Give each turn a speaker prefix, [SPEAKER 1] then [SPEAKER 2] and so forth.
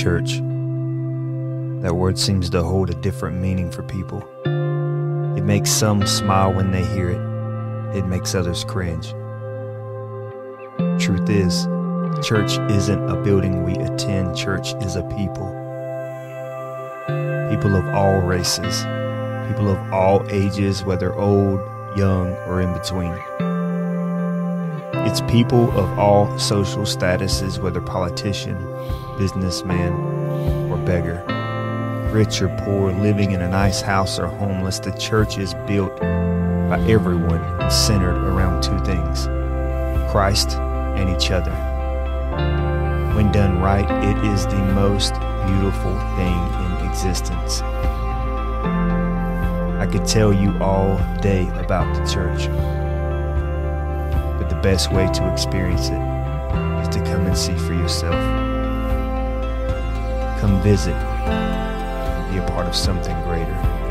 [SPEAKER 1] church. That word seems to hold a different meaning for people. It makes some smile when they hear it, it makes others cringe. Truth is, church isn't a building we attend, church is a people. People of all races, people of all ages, whether old, young, or in between. It's people of all social statuses, whether politician, businessman, or beggar, rich or poor, living in a nice house or homeless. The church is built by everyone centered around two things Christ and each other. When done right, it is the most beautiful thing in existence. I could tell you all day about the church best way to experience it is to come and see for yourself. Come visit be a part of something greater.